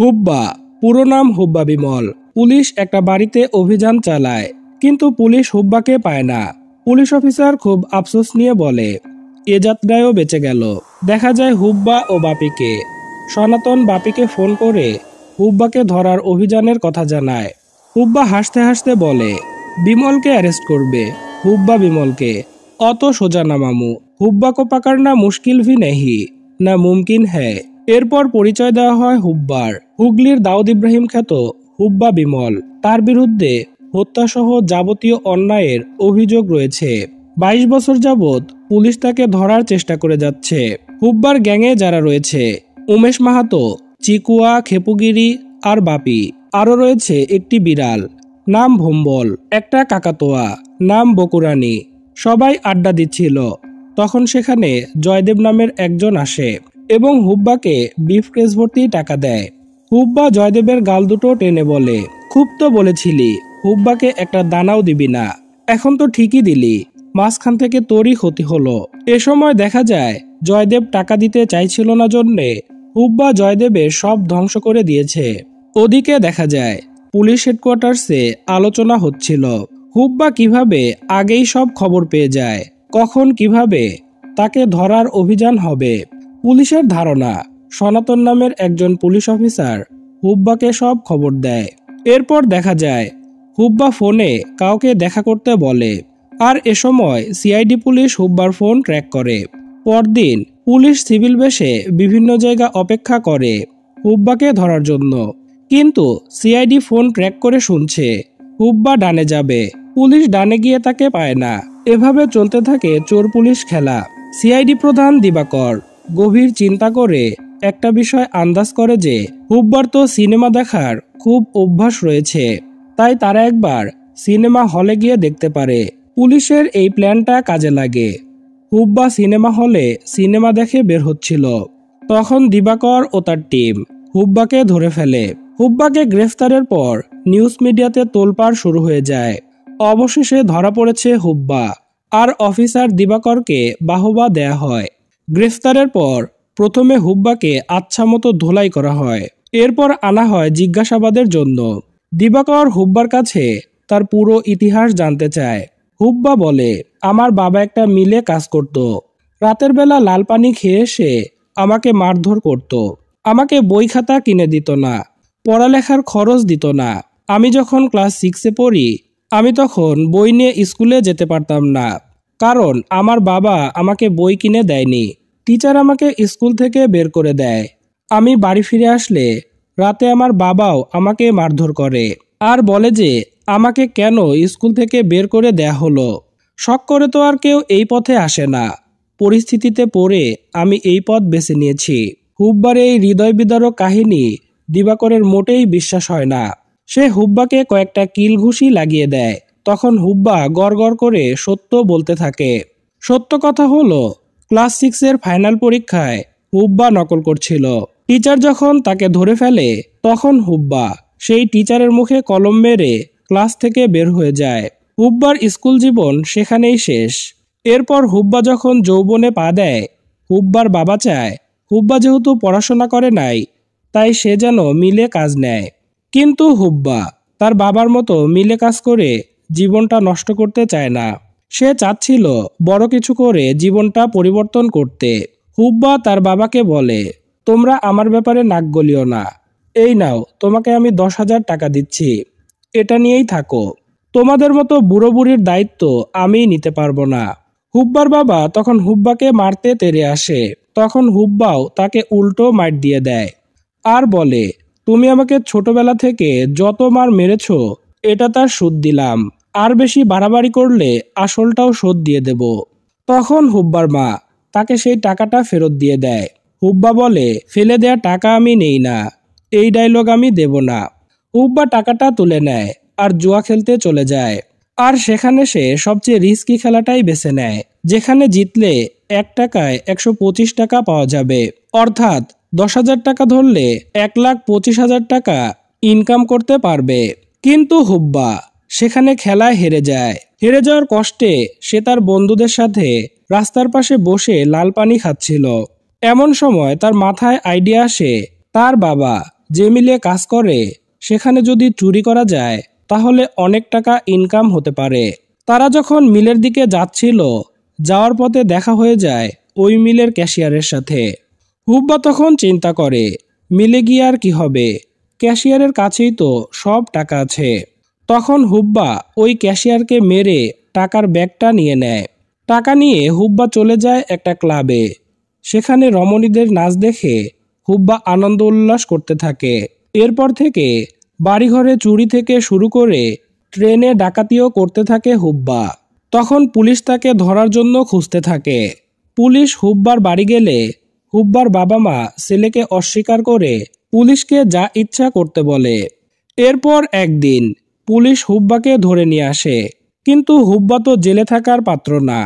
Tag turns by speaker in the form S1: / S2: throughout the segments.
S1: হুব্বা, পুরো নাম হুব্বা বিমল। পুলিশ একটা বাড়িতে অভিযান চালায়, কিন্তু পুলিশ হুব্বাকে পায় না। পুলিশ অফিসার খুব আফসোস নিয়ে বলে, এ যাত্রায়ও বেঁচে গেল। দেখা যায় হুব্বা ও বাপিকে। সনাতন বাপিকে ফোন করে হুব্বাকে ধরার অভিযানের কথা জানায়। হুব্বা হাসতে হাসতে বলে, বিমলকে অ্যারেস্ট করবে, হুব্বা বিমলকে। অত সোজা না মামু, হুব্বা কো পাকাড়না মুশকিল ভি নেহি না মুমকিন হ্যায়। এরপর পরিচয় দেওয়া হয় হুব্বার। হুগলির দাউদ ইব্রাহিম খ্যাত হুব্বা বিমল। তার বিরুদ্ধে হত্যাসহ যাবতীয় অন্যায়ের অভিযোগ রয়েছে। বাইশ বছর যাবৎ পুলিশ তাকে ধরার চেষ্টা করে যাচ্ছে। হুব্বার গ্যাংয়ে যারা রয়েছে, উমেশ মাহাতো, চিকুয়া, খেপুগিরি আর বাপি, আরও রয়েছে একটি বিড়াল, নাম ভম্বল, একটা কাকাতোয়া, নাম বকুরানি, সবাই আড্ডা দিচ্ছিল। তখন সেখানে জয়দেব নামের একজন আসে এবং হুব্বাকে বিফ কেস ভর্তি টাকা দেয়। হুব্বা জয়দেবের গাল দুটো টেনে বলে, খুব তো বলেছিলি, হুব্বাকে একটা দানাও দিবি না। এখন তো ঠিকই দিলি। মাঝখান থেকে তোরই ক্ষতি হলো। এ সময় দেখা যায়, জয়দেব টাকা দিতে চাইছিল না জন্যে হুব্বা জয়দেবের সব ধ্বংস করে দিয়েছে। ওদিকে দেখা যায়, পুলিশ হেডকোয়ার্টার্সে আলোচনা হচ্ছিল। হুব্বা কীভাবে আগেই সব খবর পেয়ে যায়? কখন কীভাবে তাকে ধরার অভিযান হবে? পুলিশের ধারণা সনাতন নামের একজন পুলিশ অফিসার হুব্বাকে সব খবর দেয়। এরপর দেখা যায়, হুব্বা ফোনে কাউকে দেখা করতে বলে আর এ সময় সিআইডি পুলিশ হুব্বার ফোন ট্র্যাক করে। পরদিন পুলিশ সিভিল বেশে বিভিন্ন জায়গা অপেক্ষা করে হুব্বাকে ধরার জন্য। কিন্তু সিআইডি ফোন ট্র্যাক করে শুনছে, হুব্বা ডানে যাবে। পুলিশ ডানে গিয়ে তাকে পায় না। এভাবে চলতে থাকে চোর পুলিশ খেলা। সিআইডি প্রধান দিবাকর গভীর চিন্তা করে একটা বিষয় আন্দাজ করে যে হুব্বার তো সিনেমা দেখার খুব অভ্যাস রয়েছে। তাই তারা একবার সিনেমা হলে গিয়ে দেখতে পারে। পুলিশের এই প্ল্যানটা কাজে লাগে। হুব্বা সিনেমা হলে সিনেমা দেখে বের হচ্ছিল। তখন দিবাকর ও তার টিম হুব্বাকে ধরে ফেলে। হুব্বাকে গ্রেফতারের পর নিউজ মিডিয়াতে তোলপাড় শুরু হয়ে যায়। অবশেষে ধরা পড়েছে হুব্বা। আর অফিসার দিবাকরকে বাহবা দেয়া হয়। গ্রেফতারের পর প্রথমে হুব্বাকে আচ্ছা মতো ধোলাই করা হয়। এরপর আনা হয় জিজ্ঞাসাবাদের জন্য। দিবাকর হুব্বার কাছে তার পুরো ইতিহাস জানতে চায়। হুব্বা বলে, আমার বাবা একটা মিলে কাজ করত। রাতের বেলা লাল পানি খেয়ে এসে আমাকে মারধর করত। আমাকে বই খাতা কিনে দিত না, পড়ালেখার খরচ দিত না। আমি যখন ক্লাস সিক্সে পড়ি, আমি তখন বই নিয়ে স্কুলে যেতে পারতাম না। কারণ আমার বাবা আমাকে বই কিনে দেয়নি। টিচার আমাকে স্কুল থেকে বের করে দেয়। আমি বাড়ি ফিরে আসলে রাতে আমার বাবাও আমাকে মারধর করে আর বলে যে, আমাকে কেন স্কুল থেকে বের করে দেয়া হলো? শখ করে তো আর কেউ এই পথে আসে না। পরিস্থিতিতে পড়ে আমি এই পথ বেছে নিয়েছি। হুব্বার এই হৃদয় বিদারক কাহিনী দিবাকরের মোটেই বিশ্বাস হয় না। সে হুব্বাকে কয়েকটা কিল ঘুষি লাগিয়ে দেয়। তখন হুব্বা গড় করে সত্য বলতে থাকে। সত্য কথা হলো ক্লাস সিক্সের ফাইনাল পরীক্ষায় হুব্বা নকল করছিল। টিচার যখন তাকে ধরে ফেলে, তখন হুব্বা সেই টিচারের মুখে কলম মেরে ক্লাস থেকে বের হয়ে যায়। হুব্বার স্কুল জীবন সেখানেই শেষ। এরপর হুব্বা যখন যৌবনে পা দেয়, হুব্বার বাবা চায়, হুব্বা যেহেতু পড়াশোনা করে নাই, তাই সে যেন মিলে কাজ নেয়। কিন্তু হুব্বা তার বাবার মতো মিলে কাজ করে জীবনটা নষ্ট করতে চায় না। সে চাচ্ছিল বড় কিছু করে জীবনটা পরিবর্তন করতে। হুব্বা তার বাবাকে বলে, তোমরা আমার ব্যাপারে নাক গলিও না। এই নাও, তোমাকে আমি দশ হাজার টাকা দিচ্ছি। এটা নিয়েই থাকো। তোমাদের মতো বুড়ো বুড়ির দায়িত্ব আমি নিতে পারব না। হুব্বার বাবা তখন হুব্বাকে মারতে তেরে আসে। তখন হুব্বাও তাকে উল্টো মার দিয়ে দেয়। আর বলে, তুমি আমাকে ছোটবেলা থেকে যত মার মেরেছ, এটা তার সুদ দিলাম। আর বেশি বাড়াবাড়ি করলে আসলটাও শোধ দিয়ে দেব। তখন হুব্বার মা তাকে সেই টাকাটা ফেরত দিয়ে দেয়। হুব্বা বলে, ফেলে দেয়া টাকা আমি নেই না, এই ডায়লগ আমি দেব না। হুব্বা টাকাটা তুলে নেয় আর জুয়া খেলতে চলে যায়। আর সেখানে সে সবচেয়ে রিস্কি খেলাটাই বেছে নেয়, যেখানে জিতলে এক টাকায় একশো পঁচিশ টাকা পাওয়া যাবে। অর্থাৎ দশ হাজার টাকা ধরলে এক লাখ পঁচিশ হাজার টাকা ইনকাম করতে পারবে। কিন্তু হুব্বা সেখানে খেলায় হেরে যায়। হেরে যাওয়ার কষ্টে সে তার বন্ধুদের সাথে রাস্তার পাশে বসে লাল পানি খাচ্ছিল। এমন সময় তার মাথায় আইডিয়া আসে, তার বাবা যে মিলে কাজ করে, সেখানে যদি চুরি করা যায়, তাহলে অনেক টাকা ইনকাম হতে পারে। তারা যখন মিলের দিকে যাচ্ছিল, যাওয়ার পথে দেখা হয়ে যায় ওই মিলের ক্যাশিয়ারের সাথে। হুব্বা তখন চিন্তা করে, মিলে গিয়ে আর কি হবে? ক্যাশিয়ারের কাছেই তো সব টাকা আছে। তখন হুব্বা ওই ক্যাশিয়ারকে মেরে টাকার ব্যাগটা নিয়ে নেয়। টাকা নিয়ে হুব্বা চলে যায় একটা ক্লাবে। সেখানে রমণীদের নাচ দেখে হুব্বা আনন্দ উল্লাস করতে থাকে। এরপর থেকে বাড়িঘরে চুরি থেকে শুরু করে ট্রেনে ডাকাতিও করতে থাকে হুব্বা। তখন পুলিশ তাকে ধরার জন্য খুঁজতে থাকে। পুলিশ হুব্বার বাড়ি গেলে হুব্বার বাবা মা ছেলেকে অস্বীকার করে পুলিশকে যা ইচ্ছা করতে বলে। এরপর একদিন পুলিশ হুব্বাকে ধরে নিয়ে আসে, কিন্তু হুব্বা তো জেলে থাকার পাত্র না।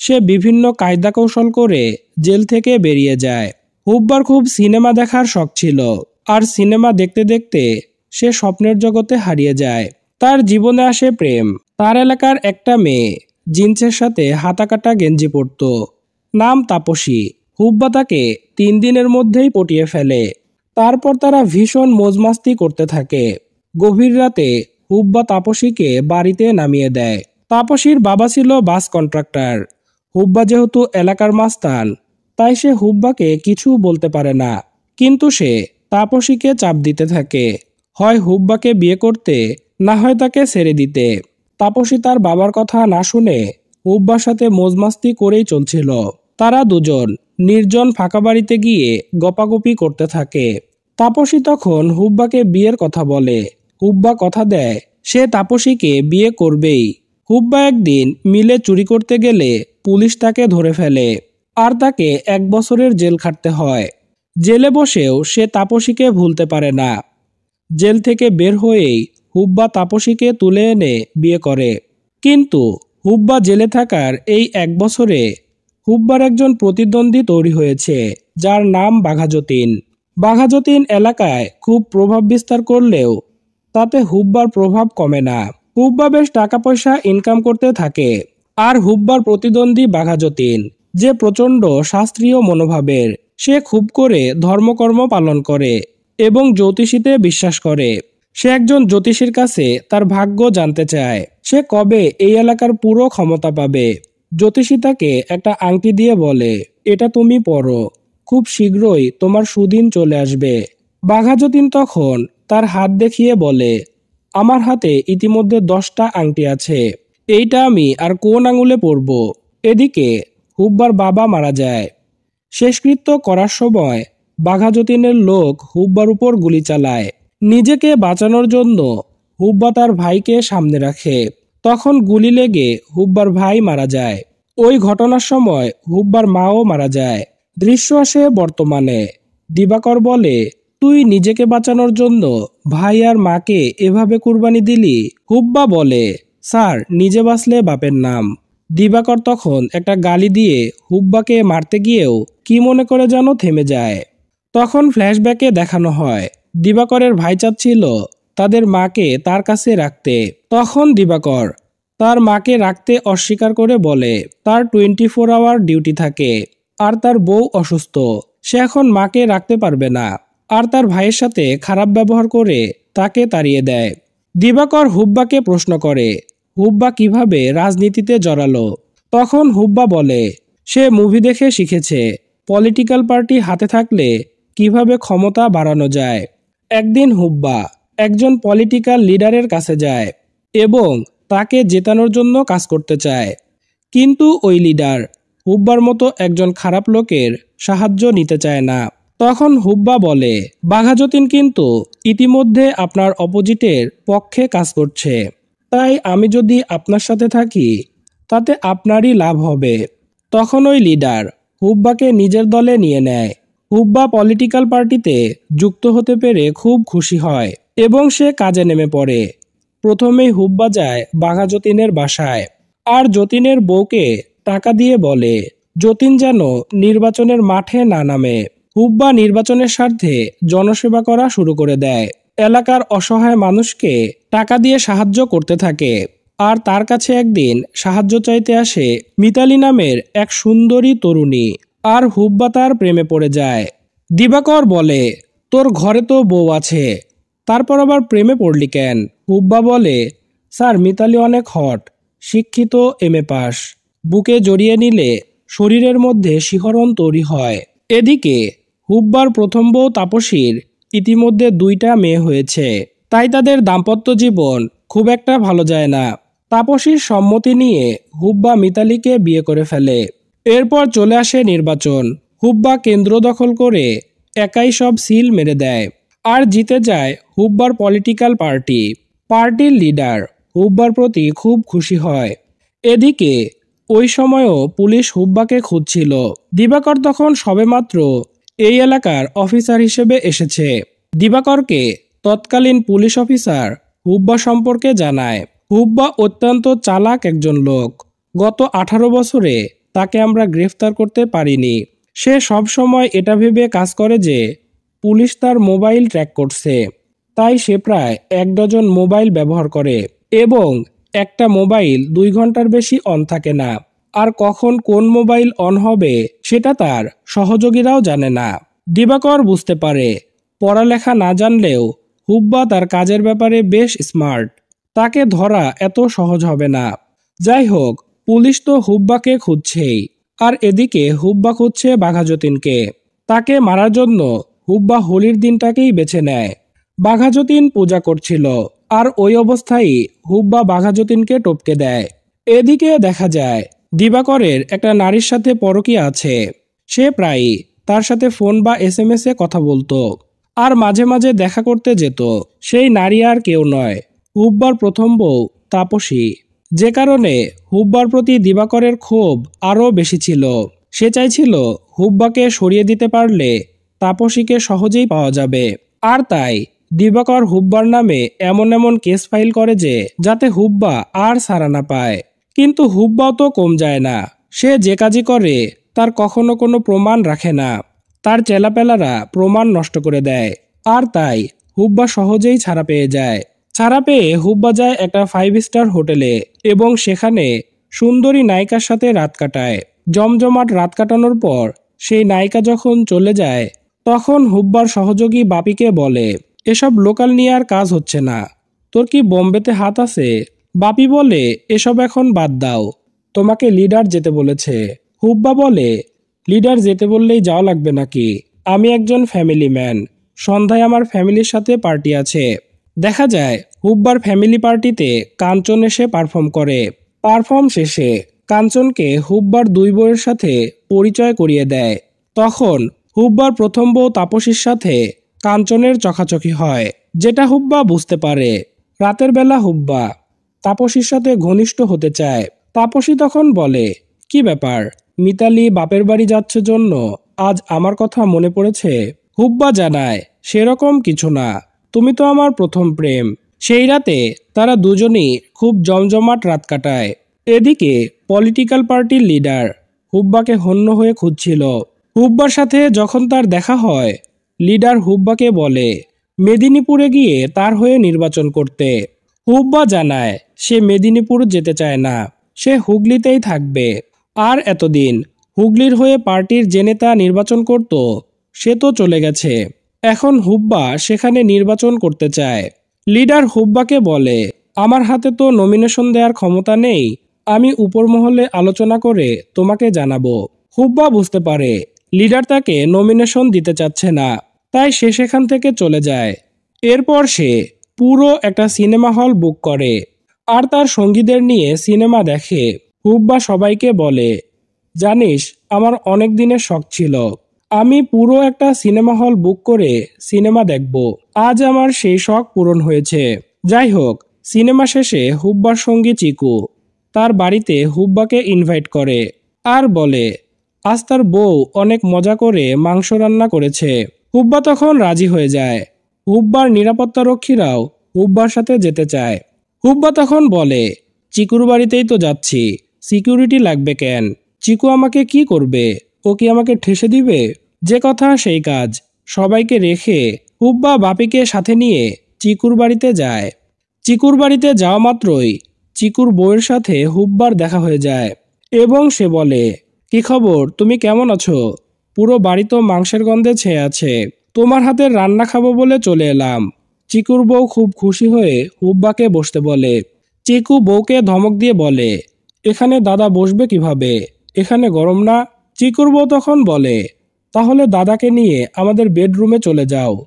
S1: সে বিভিন্ন কায়দা কৌশল করে জেল থেকে বেরিয়ে যায়। হুব্বার খুব সিনেমা দেখার শখ ছিল, আর সিনেমা দেখতে দেখতে সে স্বপ্নের জগতে হারিয়ে যায়। তার জীবনে আসে প্রেম। তার এলাকার একটা মেয়ে জিন্সের সাথে হাতাকাটা গেঞ্জি পরত, নাম তাপসী। হুব্বা তাকে তিন দিনের মধ্যেই পটিয়ে ফেলে। তারপর তারা ভীষণ মজমাস্তি করতে থাকে। গভীর রাতে হুব্বা তাপসীকে বাড়িতে নামিয়ে দেয়। তাপসীর বাবা ছিল বাস কন্ট্রাক্টর। হুব্বা যেহেতু এলাকার মাস্তান, তাই সে হুব্বাকে কিছু বলতে পারে না। কিন্তু সে তাপসীকে চাপ দিতে থাকে। হয় হুব্বাকে বিয়ে করতে, না হয় তাকে ছেড়ে দিতে। তাপসী তার বাবার কথা না শুনে হুব্বার সাথে মজমাস্তি করেই চলছিল। তারা দুজন নির্জন ফাঁকা বাড়িতে গিয়ে গপাগপি করতে থাকে। তাপসী তখন হুব্বাকে বিয়ের কথা বলে। হুব্বা কথা দেয়, সে তাপসীকে বিয়ে করবেই। হুব্বা একদিন মিলে চুরি করতে গেলে পুলিশ তাকে ধরে ফেলে, আর তাকে এক বছরের জেল খাটতে হয়। জেলে বসেও সে তাপসীকে ভুলতে পারে না। জেল থেকে বের হয়েই হুব্বা তাপসীকে তুলে এনে বিয়ে করে। কিন্তু হুব্বা জেলে থাকার এই এক বছরে হুব্বার একজন প্রতিদ্বন্দ্বী তৈরি হয়েছে, যার নাম বাঘাযতীন। বাঘাযতীন এলাকায় খুব প্রভাব বিস্তার করলেও তাতে হুব্বার প্রভাব কমে না। হুব্বা বেশ টাকা পয়সা ইনকাম করতে থাকে। আর হুব্বার প্রতিদ্বন্দ্বী বাঘাযতীন যে প্রচণ্ড শাস্ত্রীয় মনোভাবের, সে খুব করে ধর্মকর্ম পালন করে এবং জ্যোতিষীতে বিশ্বাস করে। সে একজন জ্যোতিষীর কাছে তার ভাগ্য জানতে চায়। সে কবে এই এলাকার পুরো ক্ষমতা পাবে? জ্যোতিষী তাকে একটা আংটি দিয়ে বলে, এটা তুমি পড়ো খুব শীঘ্রই তোমার সুদিন চলে আসবে। বাঘাযতীন তখন তার হাত দেখিয়ে বলে, আমার হাতে ইতিমধ্যে দশটা আংটি আছে। এইটা আমি আর কোন আঙুলে পরব? এদিকে হুব্বার বাবা মারা যায়। শেষকৃত্য করার সময় বাঘাযতীনের লোক হুব্বার উপর গুলি চালায়। নিজেকে বাঁচানোর জন্য হুব্বা তার ভাইকে সামনে রাখে। তখন গুলি লেগে হুব্বার ভাই মারা যায়। ওই ঘটনার সময় হুব্বার মাও মারা যায়। দৃশ্য আসে বর্তমানে। দিবাকর বলে তুই নিজেকে বাঁচানোর জন্য ভাই আর মাকে এভাবে কুরবানি দিলি? হুব্বা বলে। স্যার, নিজে বাঁচলে বাপের নাম। দিবাকর তখন একটা গালি দিয়ে হুব্বাকে মারতে গিয়েও কি মনে করে যেন থেমে যায়। তখন ফ্ল্যাশব্যাকে দেখানো হয়, দিবাকরের ভাই চাচ্ছিল তাদের মাকে তার কাছে রাখতে। তখন দিবাকর তার মাকে রাখতে অস্বীকার করে বলে, তার টোয়েন্টি ফোর আওয়ার ডিউটি থাকে, আর তার বউ অসুস্থ, সে এখন মাকে রাখতে পারবে না। আর তার ভাইয়ের সাথে খারাপ ব্যবহার করে তাকে তাড়িয়ে দেয়। দিবাকর হুব্বাকে প্রশ্ন করে, হুব্বা কীভাবে রাজনীতিতে জড়ালো? তখন হুব্বা বলে, সে মুভি দেখে শিখেছে। পলিটিক্যাল পার্টি হাতে থাকলে কীভাবে ক্ষমতা বাড়ানো যায়? একদিন হুব্বা একজন পলিটিক্যাল লিডারের কাছে যায় এবং তাকে জেতানোর জন্য কাজ করতে চায়। কিন্তু ওই লিডার হুব্বার মতো একজন খারাপ লোকের সাহায্য নিতে চায় না। তখন হুব্বা বলে, বাঘা যতীন কিন্তু ইতিমধ্যে আপনার অপোজিটের পক্ষে কাজ করছে। তাই আমি যদি আপনার সাথে থাকি, তাতে আপনারই লাভ হবে। তখন ওই লিডার হুব্বাকে নিজের দলে নিয়ে নেয়। হুব্বা পলিটিক্যাল পার্টিতে যুক্ত হতে পেরে খুব খুশি হয় এবং সে কাজে নেমে পড়ে। প্রথমেই হুব্বা যায় বাঘা যতীনের বাসায়। আর যতীনের বউকে টাকা দিয়ে বলে, যতীন যেন নির্বাচনের মাঠে না নামে। হুব্বা নির্বাচনের স্বার্থে জনসেবা করা শুরু করে দেয়। এলাকার অসহায় মানুষকে টাকা দিয়ে সাহায্য করতে থাকে। আর তার কাছে একদিন সাহায্য চাইতে আসে মিতালি নামের এক সুন্দরী তরুণী। আর হুব্বা তার প্রেমে পড়ে যায়। দিবাকর বলে, তোর ঘরে তো বউ আছে। তারপর আবার প্রেমে পড়লি কেন? হুব্বা বলে, স্যার, মিতালি অনেক হট। শিক্ষিত, এম এ পাস। বুকে জড়িয়ে নিলে শরীরের মধ্যে শিহরণ তৈরি হয়। এদিকে হুব্বার প্রথম বউ তাপসীর ইতিমধ্যে দুইটা মেয়ে হয়েছে। তাই তাদের দাম্পত্য জীবন খুব একটা ভালো যায় না। তাপসীর সম্মতি নিয়ে হুব্বা মিতালিকে বিয়ে করে ফেলে। এরপর চলে আসে নির্বাচন। হুব্বা কেন্দ্র দখল করে একাই সব সিল মেরে দেয়। আর জিতে যায় হুব্বার পলিটিক্যাল পার্টি। পার্টির লিডার হুব্বার প্রতি খুব খুশি হয়। এদিকে ওই সময়ও পুলিশ হুব্বাকে খুঁজছিল। দিবাকর তখন সবেমাত্র এই এলাকার অফিসার হিসেবে এসেছে। দিবাকরকে তৎকালীন পুলিশ অফিসার হুব্বা সম্পর্কে জানায়। হুব্বা অত্যন্ত চালাক একজন লোক। গত আঠারো বছরে তাকে আমরা গ্রেফতার করতে পারিনি। সে সব সময় এটা ভেবে কাজ করে যে পুলিশ তার মোবাইল ট্র্যাক করছে। তাই সে প্রায় এক ডজন মোবাইল ব্যবহার করে এবং একটা মোবাইল দুই ঘণ্টার বেশি অন থাকে না। আর কখন কোন মোবাইল অন হবে সেটা তার সহযোগীরাও জানে না। দিবাকর বুঝতে পারে, পড়ালেখা না জানলেও হুব্বা তার কাজের ব্যাপারে বেশ স্মার্ট তাকে ধরা এত সহজ হবে না। যাই হোক, পুলিশ তো হুব্বাকে খুঁজছেই, আর এদিকে হুব্বা খুঁজছে বাঘাযতীনকে। তাকে মারার জন্য হুব্বা হোলির দিনটাকেই বেছে নেয়। বাঘাযতীন পূজা করছিল, আর ওই অবস্থায় হুব্বা বাঘাযতীনকে টপকে দেয়। এদিকে দেখা যায় দিবাকরের একটা নারীর সাথে পরকীয়া আছে। সে প্রায় তার সাথে ফোন বা এস এম এস কথা বলতো আর মাঝে মাঝে দেখা করতে যেত। সেই নারী আর কেউ নয়, হুব্বার প্রথম বউ তাপসী। যে কারণে হুব্বার প্রতি দিবাকরের ক্ষোভ আরও বেশি ছিল। সে চাইছিল হুব্বাকে সরিয়ে দিতে পারলে তাপসীকে সহজেই পাওয়া যাবে। আর তাই দিবাকর হুব্বার নামে এমন এমন কেস ফাইল করে যে যাতে হুব্বা আর সারা না পায়। কিন্তু হুব্বাও তো কম যায় না। সে যে কাজই করে, তার কখনো কোনো প্রমাণ রাখে না। তার চেলাপেলারা প্রমাণ নষ্ট করে দেয়। আর তাই হুব্বা সহজেই ছাড়া পেয়ে যায়। ছাড়া পেয়ে হুব্বা যায় একটা ফাইভ স্টার হোটেলে এবং সেখানে সুন্দরী নায়িকার সাথে রাত কাটায়। জমজমাট রাত কাটানোর পর সেই নায়িকা যখন চলে যায়, তখন হুব্বার সহযোগী বাপিকে বলে, এসব লোকাল নিয়ে আর কাজ হচ্ছে না। তোর কি বোম্বেতে হাত আছে? বাপি বলে, এসব এখন বাদ দাও। তোমাকে লিডার যেতে বলেছে। হুব্বা বলে, লিডার যেতে বললেই যাওয়া লাগবে নাকি? আমি একজন ফ্যামিলি ম্যান। সন্ধ্যায় আমার ফ্যামিলির সাথে পার্টি আছে। দেখা যায়, হুব্বার ফ্যামিলি পার্টিতে কাঞ্চন এসে পারফর্ম করে। পারফর্ম শেষে কাঞ্চনকে হুব্বার দুই বউয়ের সাথে পরিচয় করিয়ে দেয়। তখন হুব্বার প্রথম বউ তাপসীর সাথে কাঞ্চনের চখাচখি হয়, যেটা হুব্বা বুঝতে পারে। রাতের বেলা হুব্বা তাপসীর সাথে ঘনিষ্ঠ হতে চায়। তাপসী তখন বলে, কি ব্যাপার? মিতালি বাপের বাড়ি যাচ্ছে জন্য? আজ আমার কথা মনে পড়েছে? হুব্বা জানায়, সেরকম কিছু না। তুমি তো আমার প্রথম প্রেম। সেই রাতে তারা দুজনেই খুব জমজমাট রাত কাটায়। এদিকে পলিটিক্যাল পার্টির লিডার হুব্বাকে হন্য হয়ে খুঁজছিল। হুব্বার সাথে যখন তার দেখা হয়, লিডার হুব্বাকে বলে, মেদিনীপুরে গিয়ে তার হয়ে নির্বাচন করতে। হুব্বা জানায় সে মেদিনীপুর যেতে চায় না। সে হুগলিতেই থাকবে। আর এতদিন হুগলির হয়ে পার্টির যে নেতা নির্বাচন করত, সে তো চলে গেছে। এখন হুব্বা সেখানে নির্বাচন করতে চায়। লিডার হুব্বাকে বলে, আমার হাতে তো নমিনেশন দেওয়ার ক্ষমতা নেই। আমি উপর মহলে আলোচনা করে তোমাকে জানাব। হুব্বা বুঝতে পারে, লিডার তাকে নমিনেশন দিতে চাচ্ছে না। তাই সে সেখান থেকে চলে যায়। এরপর সে পুরো একটা সিনেমা হল বুক করে। আর তার সঙ্গীদের নিয়ে সিনেমা দেখে হুব্বা সবাইকে বলে, জানিস, আমার অনেক দিনের শখ ছিল। আমি পুরো একটা সিনেমা হল বুক করে সিনেমা দেখব। আজ আমার সেই শখ পূরণ হয়েছে। যাই হোক, সিনেমা শেষে হুব্বার সঙ্গী চিকু তার বাড়িতে হুব্বাকে ইনভাইট করে আর বলে, আজ তার বউ অনেক মজা করে মাংস রান্না করেছে। হুব্বা তখন রাজি হয়ে যায়। হুব্বার নিরাপত্তা রক্ষীরাও হুব্বার সাথে যেতে চায়। হুব্বা তখন বলে, চিকুর বাড়িতেই তো যাচ্ছি, সিকিউরিটি লাগবে কেন? চিকু আমাকে কি করবে? ও কি আমাকে ঠেসে দিবে? যে কথা সেই কাজ। সবাইকে রেখে হুব্বা বাপিকে সাথে নিয়ে চিকুর বাড়িতে যায়। চিকুর বাড়িতে যাওয়া মাত্রই চিকুর বউয়ের সাথে হুব্বার দেখা হয়ে যায় এবং সে বলে, কি খবর? তুমি কেমন আছো? পুরো বাড়ি তো মাংসের গন্ধে ছেয়ে আছে। তোমার হাতের রান্না খাব বলে চলে এলাম। চিকুর বউ খুব খুশি হয়ে হুব্বাকে বসতে বলে, চিকু বউকে ধমক দিয়ে বলে, এখানে দাদা বসবে কীভাবে? এখানে গরম না? চিকুর বউ তখন বলে, তাহলে দাদাকে নিয়ে আমাদের বেডরুমে চলে যাও।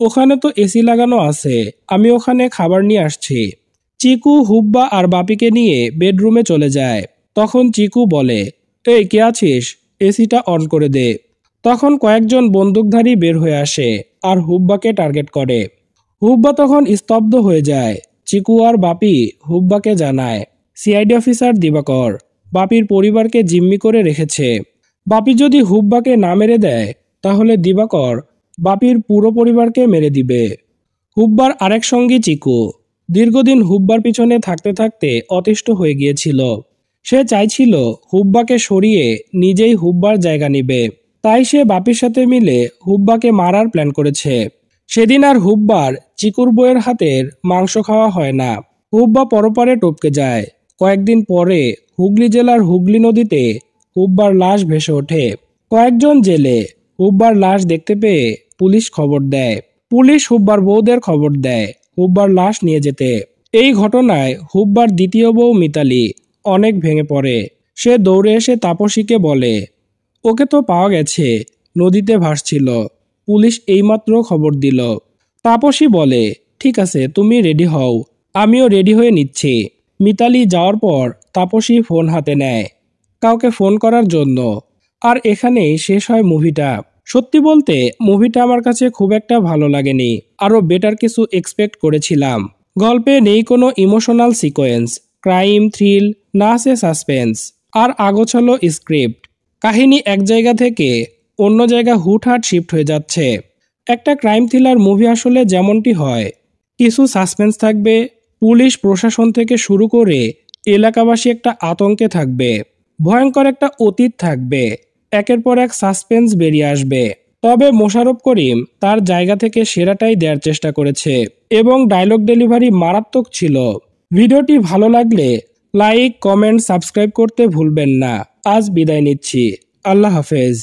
S1: ওখানে তো এসি লাগানো আছে, আমি ওখানে খাবার নিয়ে আসছি। চিকু হুব্বা আর বাপিকে নিয়ে বেডরুমে চলে যায়। তখন চিকু বলে, এই, কে আছিস? এসিটা অন করে দে। তখন কয়েকজন বন্দুকধারী বের হয়ে আসে আর হুব্বাকে টার্গেট করে। হুব্বা তখন স্তব্ধ হয়ে যায়। চিকু আর বাপি হুব্বাকে জানায়, সিআইডি অফিসার দিবাকর, বাপির পরিবারকে জিম্মি করে রেখেছে। বাপি যদি হুব্বাকে না মেরে দেয়, তাহলে দিবাকর বাপির পুরো পরিবারকে মেরে দিবে। হুব্বার আরেক সঙ্গী চিকু, দীর্ঘদিন হুব্বার পিছনে থাকতে থাকতে অতিষ্ঠ হয়ে গিয়েছিল। সে চাইছিল হুব্বাকে সরিয়ে নিজেই হুব্বার জায়গা নিবে। তাই সে বাপির সাথে মিলে হুব্বাকে মারার প্ল্যান করেছে। সেদিন আর হুব্বার চিকুর বইয়ের হাতের মাংস খাওয়া হয় না। হুব্বা পরপারে টপকে যায়। কয়েকদিন পরে হুগলি জেলার হুগলি নদীতে হুব্বার লাশ ভেসে ওঠে। কয়েকজন জেলে হুব্বার লাশ দেখতে পেয়ে পুলিশ খবর দেয়। পুলিশ হুব্বার বউদের খবর দেয় হুব্বার লাশ নিয়ে যেতে। এই ঘটনায় হুব্বার দ্বিতীয় বউ মিতালি অনেক ভেঙে পড়ে। সে দৌড়ে এসে তাপসীকে বলে, ওকে তো পাওয়া গেছে, নদীতে ভাসছিল। পুলিশ এইমাত্র খবর দিল। তাপসী বলে, ঠিক আছে, তুমি রেডি হও। আমিও রেডি হয়ে নিচ্ছি। মিতালি যাওয়ার পর তাপসী ফোন হাতে নেয়, কাউকে ফোন করার জন্য। আর এখানেই শেষ হয় মুভিটা। সত্যি বলতে, মুভিটা আমার কাছে খুব একটা ভালো লাগেনি। আরও বেটার কিছু এক্সপেক্ট করেছিলাম। গল্পে নেই কোনো ইমোশনাল সিকোয়েন্স ক্রাইম থ্রিল না আছে সাসপেন্স আর আগোছালো স্ক্রিপ্ট কাহিনী এক জায়গা থেকে অন্য জায়গা হুটহাট শিফট হয়ে যাচ্ছে। একটা ক্রাইম থ্রিলার মুভি আসলে যেমনটি হয়, কিছু সাসপেন্স থাকবে, পুলিশ প্রশাসন থেকে শুরু করে এলাকাবাসী একটা আতঙ্কে থাকবে, ভয়ঙ্কর একটা অতীত থাকবে, একের পর এক সাসপেন্স বেরিয়ে আসবে। তবে মোশারফ করিম তার জায়গা থেকে সেরাটাই দেওয়ার চেষ্টা করেছে এবং ডায়লগ ডেলিভারি মারাত্মক ছিল। ভিডিওটি ভালো লাগলে লাইক কমেন্ট সাবস্ক্রাইব করতে ভুলবেন না। আজ বিদায় নিচ্ছি। আল্লাহ হাফেজ।